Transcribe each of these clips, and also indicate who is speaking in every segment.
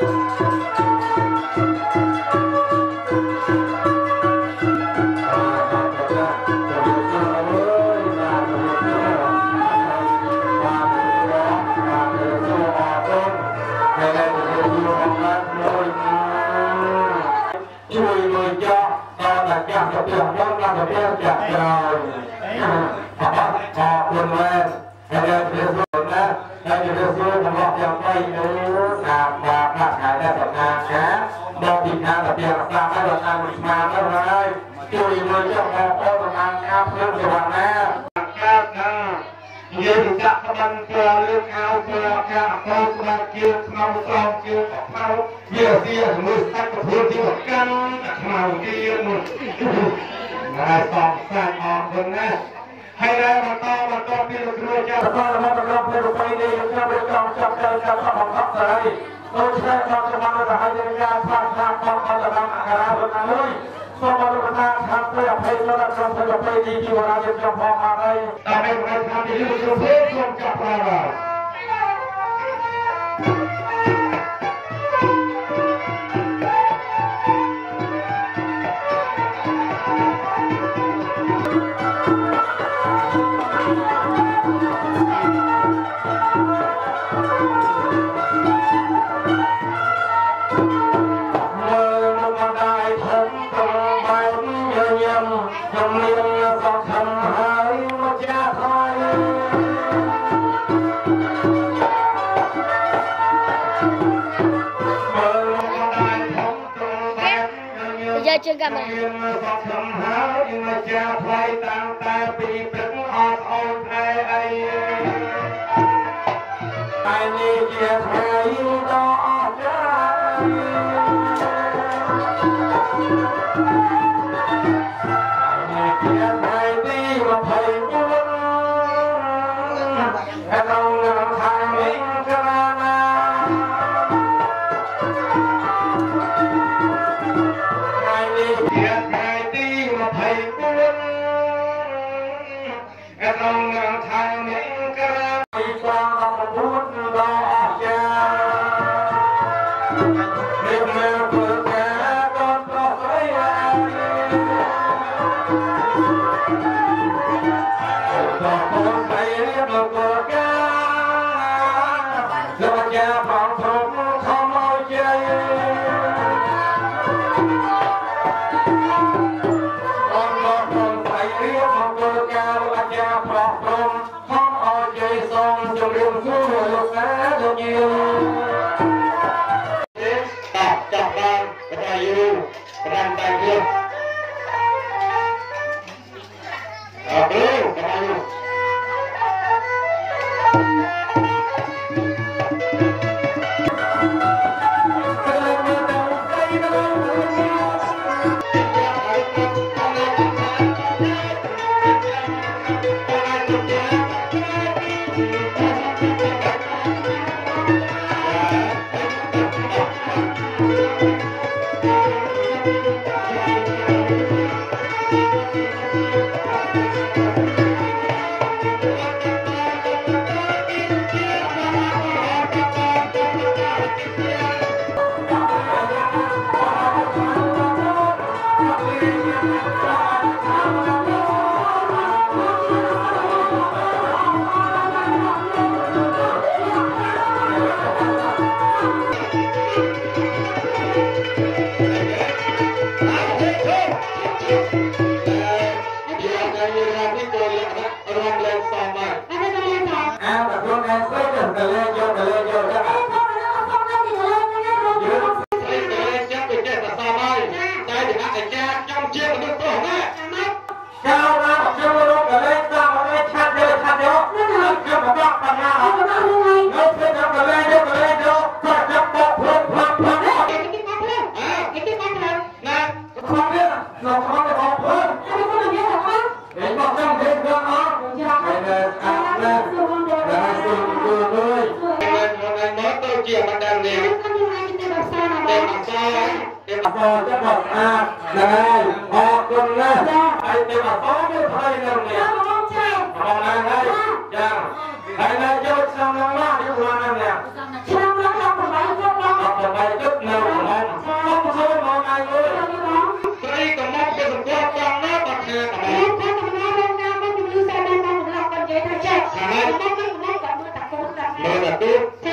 Speaker 1: Música ណាសងសានអរគុណណាហើយដែលបន្តបន្តពីលោកគ្រូចាស់ផងមកដល់ព្រះរូបនេះយើងខ្ញុំរៀបចំចាប់ទៅចាប់ផងអត់ស្រីដូចជាដល់ច្បាស់ទៅហើយយើងយ៉ាស្វាស្នាមផងអត់ដល់អក្សររត់ណាមួយសូមអរគុណថាខាងព្រះអភ័យលោកអត់សូមទៅពេលនេះជីវរាយើងខ្ញុំផងអត់ហើយតែមានប្រកាសថាទីលោកគ្រូសូមចាប់ផងបាទ ជើងកាមេរ៉ារបស់ខ្ញុំហើយមកជាផ្លៃតាំងតែពីព្រឹកអត់អូនថែអីតែនេះជាថ្ងៃដ៏អស្ចារ្យ থাকে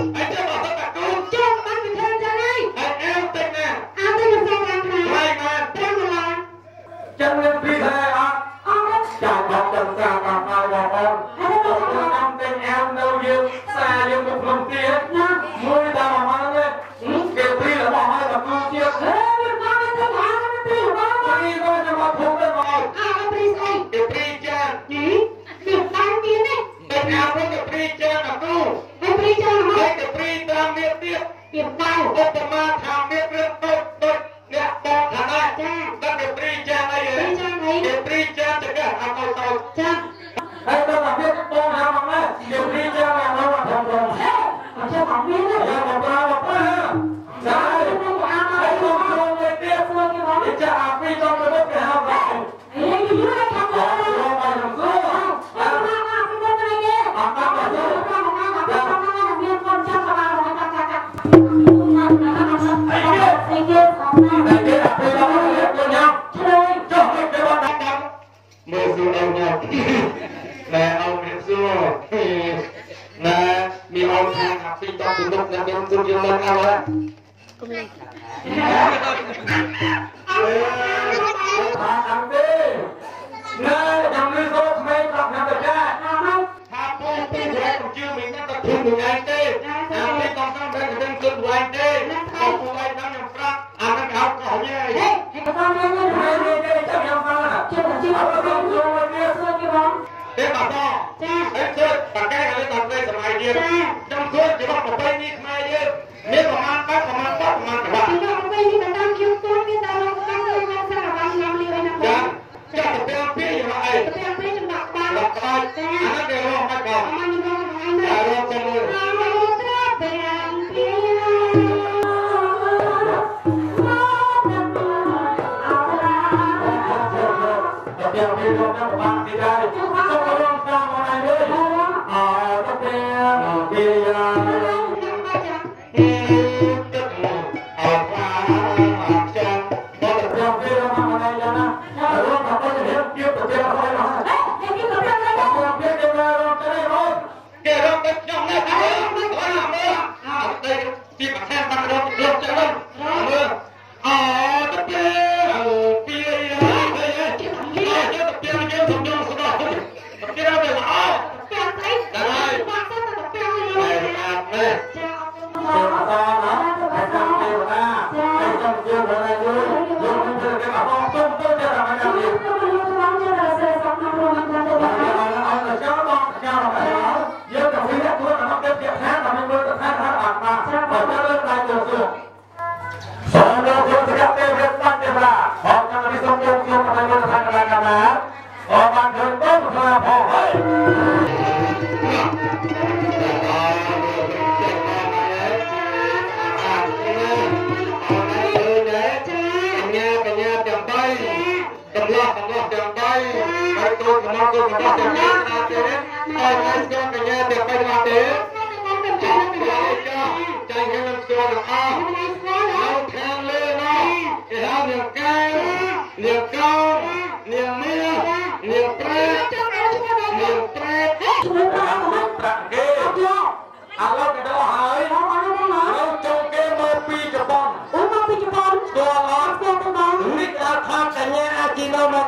Speaker 1: Aí tem ទេបបច
Speaker 2: ា
Speaker 1: អញ្ជើញបកែកឲ្យដល់ពេលសម័យយើងខ្ញុំគួរជីវិតប្រពៃណីខ្មែរយើងមានប្រមាណបាត់ប្រមាណបាត់ប្រមាណបាត់ជី
Speaker 2: វិតប្រពៃណីបណ្ដាំខ្ញុំទួនមានតែលោកកម្មលោកកម្មសារវ៉ាញ់ញ៉ាំលីឲ្យណាបងចា
Speaker 1: ចាទៅពីយ៉ាងអី
Speaker 2: ទៅពីចំដាក់ក្បាលដាក់ក្បាលចាអា
Speaker 1: នេះគេរកមិនបងអ
Speaker 2: មញរកមិនហើយណារកតែមួយ
Speaker 1: Allah Allah ទាំងដៃហើយទូលកម្លាំងទូលកម្លាំងទាំងណាទៀតហើយស្គាល់កញ្ញាទាំងបីណាទេចៃខ្ញុំស្គាល់ទាំងអស់
Speaker 2: នៅ
Speaker 1: ខាងលើនោះគេហៅនាងកែវនាងកោនាងមាសនាងប្រេត
Speaker 2: នាង
Speaker 1: ប្រេត
Speaker 2: ឈ្មោះរបស
Speaker 1: ់ប្រាក់គេឥ
Speaker 2: ឡ
Speaker 1: ូវ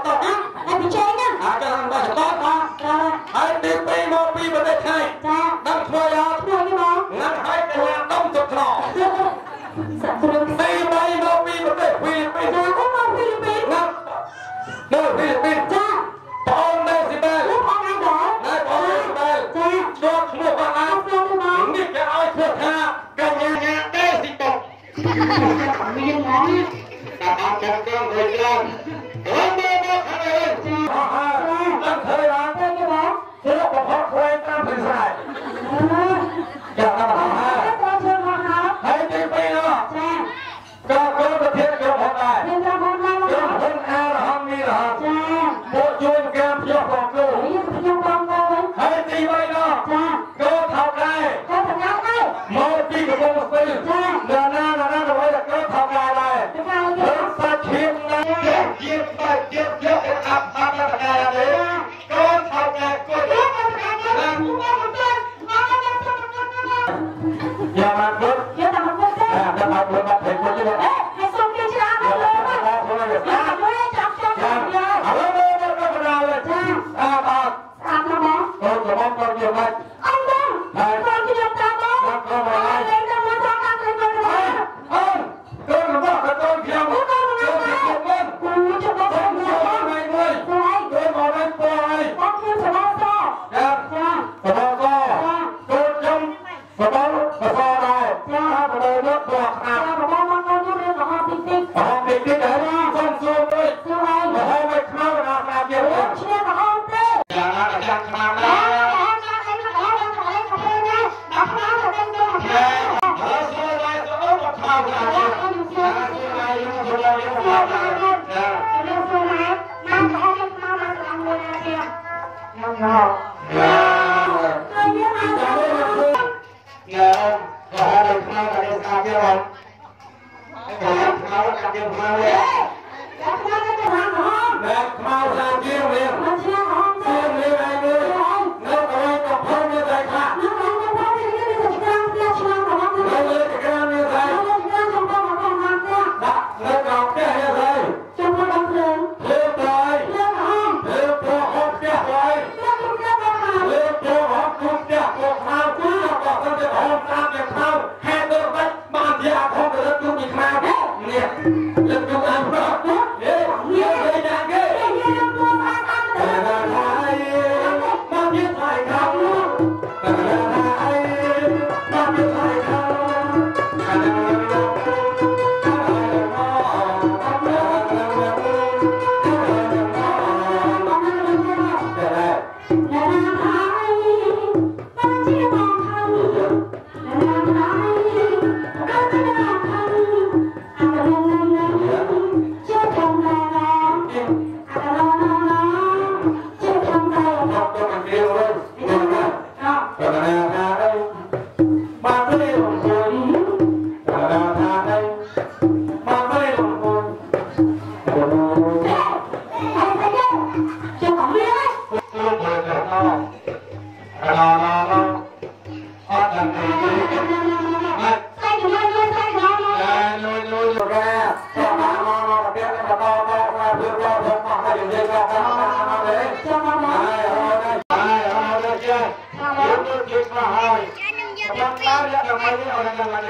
Speaker 1: តណា
Speaker 2: ហើយពីចេងណា
Speaker 1: អាចឡើងបោះច្បាប់ណាហើយទី2មកពីប្រទេសថៃ
Speaker 2: ចា
Speaker 1: ដល់ធ្វើអត់ធ
Speaker 2: ្វើនេះមក
Speaker 1: ណាស់ហើយកញ្ញាដុំសុខណោទ
Speaker 2: ី
Speaker 1: 3មកពីប្រទេសហ្វីលីពីនច
Speaker 2: ាមកហ្វីលីពីន
Speaker 1: ណាមកហ្វីលីពីនច
Speaker 2: ា
Speaker 1: បងនៅស៊ីបែលប
Speaker 2: ងអាយដែរ
Speaker 1: នៅបងស៊ីបែល
Speaker 2: ចា
Speaker 1: ជាប់ឈ្មោះបងអា
Speaker 2: យ
Speaker 1: នេះគេឲ្យធ្វើថាកញ្ញាញាទេស៊ីតុក
Speaker 2: មានហ្នឹង
Speaker 1: តែបងចាំដល់ទៅច្រើន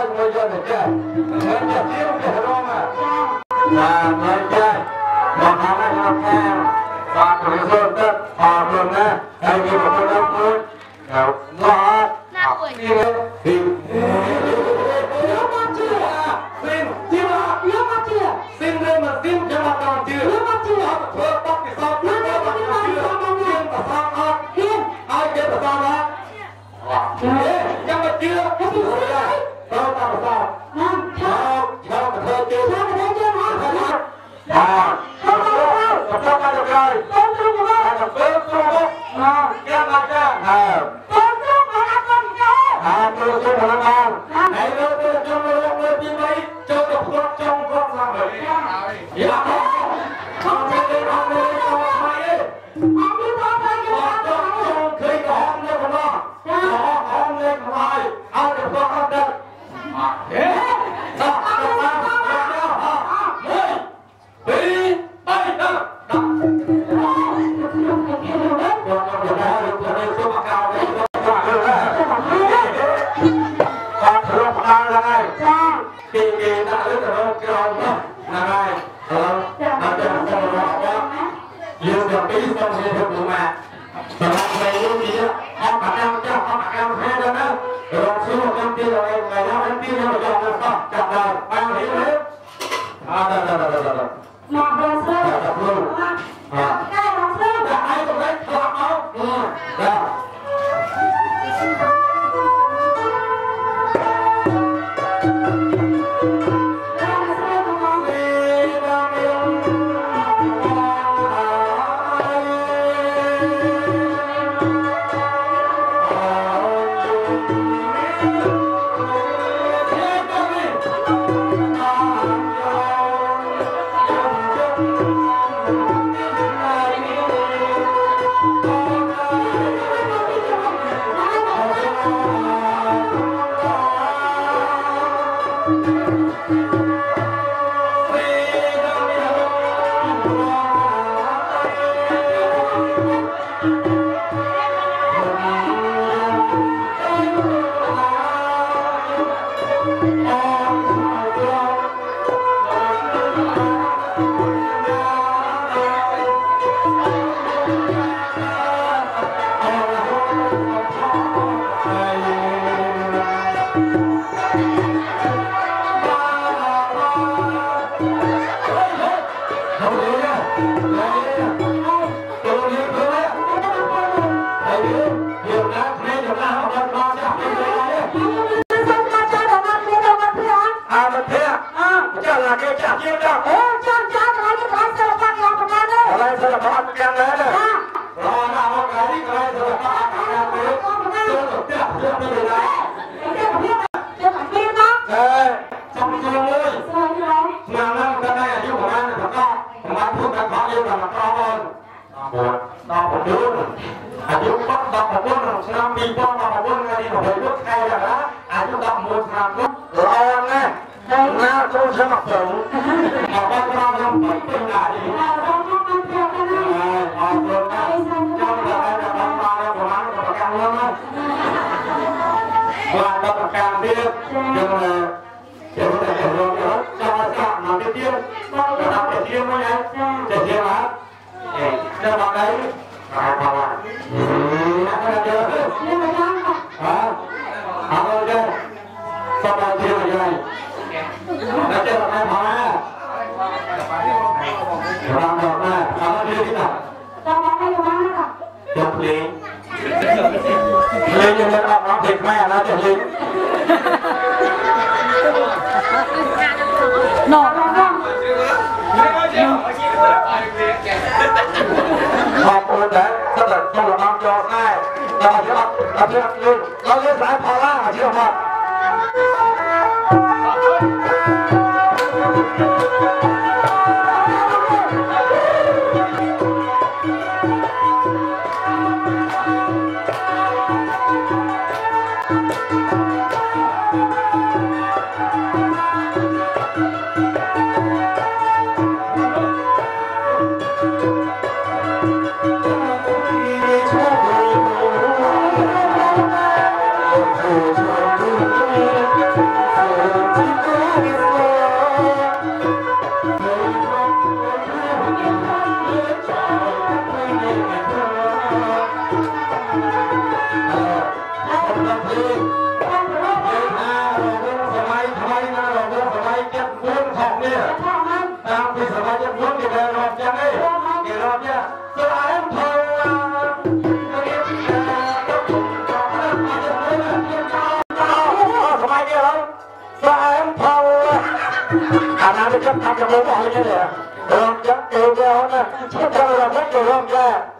Speaker 1: chơi ngồi chơi được chơi nên là chiếu cái đó mà là nên chơi một tháng này làm theo và tuổi xuân tết hòa thuận á hay như một cái đám cưới nào ngõ học đi thì xin chưa
Speaker 2: lớp mắt chưa
Speaker 1: xin lên mà xin cho mà còn chưa lớp
Speaker 2: mắt chưa
Speaker 1: thưa tóc thì sao lớp mắt chưa tiên và sao hết
Speaker 2: tiên
Speaker 1: ai kia và sao hết chưa nhưng mà chưa ចូលតោសោ
Speaker 2: ណាចូ
Speaker 1: លចូលកធ្វើជើងចូ
Speaker 2: លកធ្វើជើងមកបាទ
Speaker 1: ចូលទៅចូលទៅចូលទៅច
Speaker 2: ូលទៅចូ
Speaker 1: លទៅចូលទៅ
Speaker 2: ណាច
Speaker 1: ាំបាច់ចាហើយ
Speaker 2: ចូលទៅមកអត់ទៅចា
Speaker 1: ហើយចូលទៅមកបានហើយចូលទៅចូលទៅលើពីបីចូលទៅផ្លត់ចុងគាត់ឡើងហើយយ
Speaker 2: ៉ា
Speaker 1: ចូលទៅដល់ទៅចូលទៅហើយ
Speaker 2: អត់មានបងទៅចូលទៅ
Speaker 1: ឃើញក្រហមនៅកន្លោះក្រហមនៅកន្លោះឲ្យទៅផ្លត់អត់ដឹង
Speaker 2: ណាស់ណ
Speaker 1: ាចូលឆ្នាំ7មកបាត់ប្រាំខ្ញុំពេញពេញណាស់នេះ
Speaker 2: អរ
Speaker 1: គុណណាស់ចាំដល់តែបានបានប្រហែលប្រ ลิกแม่นะเดี๋ยวลิก
Speaker 2: หนอก
Speaker 1: ขอบคุณนะสำหรับสำหรับน้องยอมง่ายเราเลือกเราเลือกเราเลือกสายพอล่าเชื่อว่า
Speaker 2: nah, nah,
Speaker 1: nah, nah,
Speaker 2: tunggu perempuan.
Speaker 1: Mana sama apa? Đặt sao mà hay? Ở bên trong đó, đặt ở chỗ trong cái đó. ចូលរត់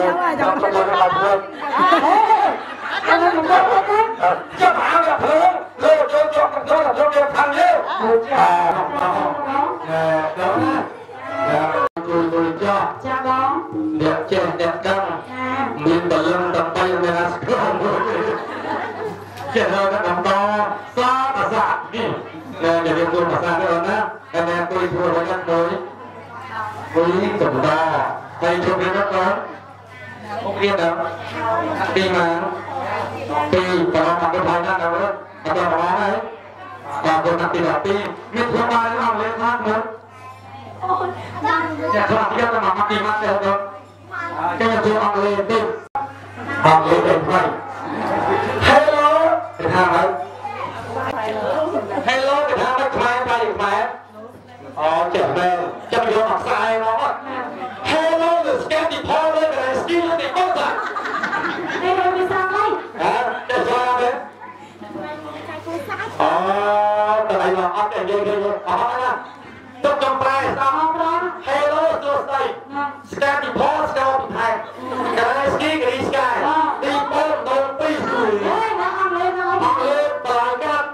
Speaker 1: với tổng ba thầy thuộc về các con không biết đâu đi mà đi và làm cái bài ra đâu đó mà tôi nói đấy và tôi làm tiền là đi biết thứ ba nó làm lên thác nữa nhà thợ kia là mà đi mắt đẹp đó cái nhà thợ làm lên đi làm lên đẹp vậy hello cái thang đấy hello cái thang đấy khai bay mẹ Oh, just now. Just you are sign on what? How long is Kathy Paul living and stealing the mother?
Speaker 2: They don't be sorry.
Speaker 1: Huh? That's why I'm there. Oh, the way my up and get it. Oh, yeah. ទុកចំប្រែសោះ
Speaker 2: ប្រង
Speaker 1: Hello សួស្តីស្កាពីផលស្កាពីផែកកាយស្គីគ្រីស្កាយទី4ដល់2ស្គីអើ
Speaker 2: យណាអត់លេងណាអត់ល
Speaker 1: េងបើកាត់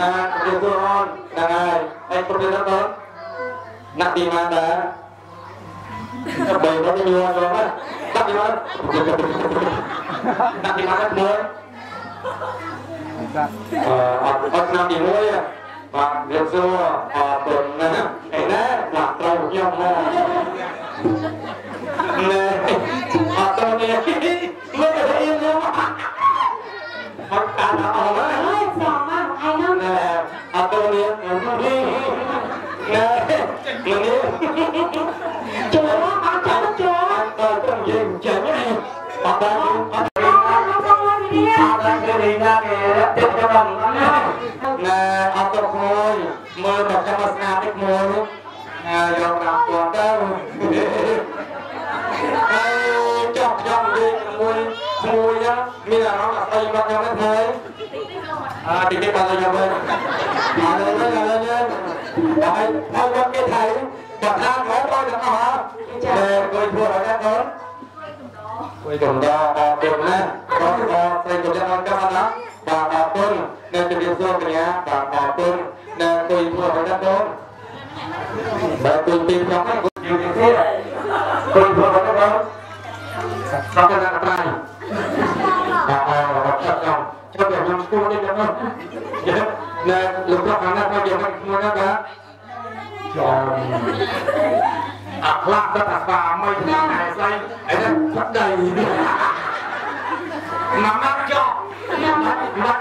Speaker 1: ណាទទួលអនណាហើយឯងប្រពៃដល់ nak di mana đi bayi nyuar apa nak đi mana nak đi mana boy ờ, ở năm thì mỗi mà việc xưa ở tuần មួយចំណាពីណាបងបងសេចក្ដីអរគុណណាបាទអរគុណនៅជំរាបសួរកញ្ញាបាទអរគុណនៅគួយធ្វើបណ្ដឹងបងបើគួយពីខ្ញុំហ្នឹងគួយទៀតគួយធ្វើបណ្ដឹងបងសក់កណ្ដាលត្រៃបាទអរគុណខ្ញុំជប់ខ្ញុំស្គាល់នេះខ្ញុំណាលោកប្រុសខាងណាខ្ញុំខ្ញុំណាបាទចំ akhlak dan agama itu naik lain ada pedai mama cok
Speaker 2: mak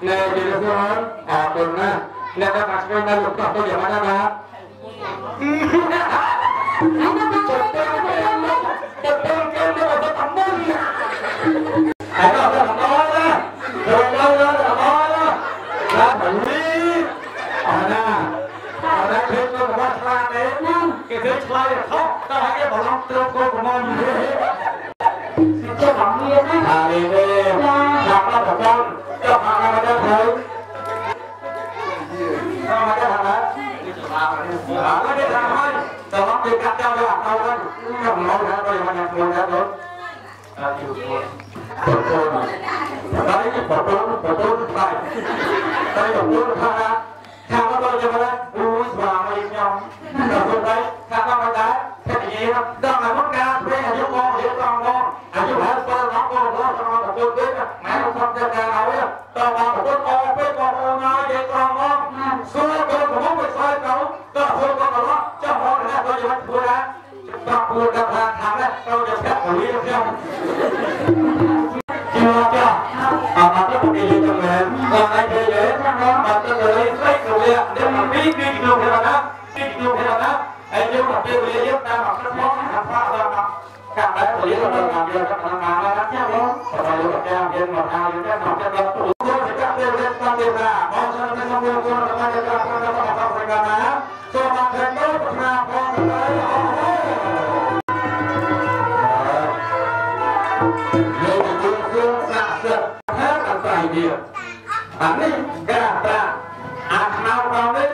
Speaker 1: nè chị được không à tuần nè nè các bạn xem đây lúc nào tôi giờ bạn đã Hãy
Speaker 2: subscribe
Speaker 1: cho kênh Ghiền Mì Gõ Để không bỏ lỡ những video hấp dẫn Tao buồn gặp hàng thằng đấy Tôi cho phép xử lý được không chưa chưa à mà tiếp tục đi lên trong nghề còn anh thế giới mà tôi lấy lấy cầu liệt nếu mà biết đi cầu thì là đó đi cầu thì là đó anh nếu mà tiêu liệt giúp ta mặc cái món hàng hoa ra mà cảm thấy của lý là mình làm việc các thằng nào đó chứ không còn là lúc kia viên mà thao những cái mặc cái đó tủ tôi thì các tiêu liệt tăng tiêu ra mong cho nó không tiêu tôi là cái cái cái cái cái cái cái អានេះក្រាប្រាអាខ្នោដល់នេះ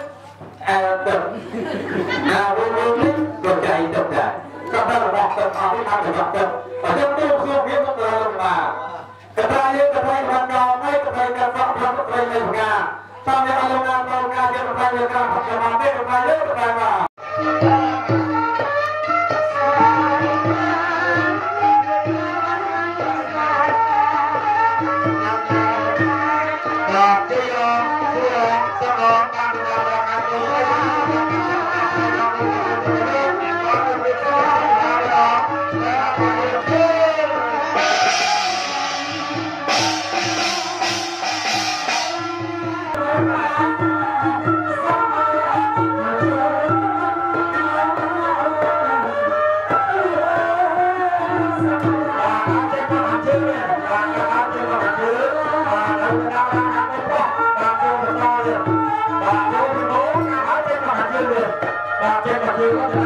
Speaker 1: អើទៅអារួមនេះក៏ចៃទៅដែរក៏ដល់របស់ទៅអស់ថារបស់ទៅអញ្ចឹងទៅខ្ញុំវាមកដល់បាទកថាយើងកថាមិនដល់ហើយកថាកាត់ផាត់ព្រៃនៅផ្កាតាមយើងឲ្យលោកណាដល់ការយើងកថាយើងការផាត់មកទេកថាយើងកថាមក Thank you.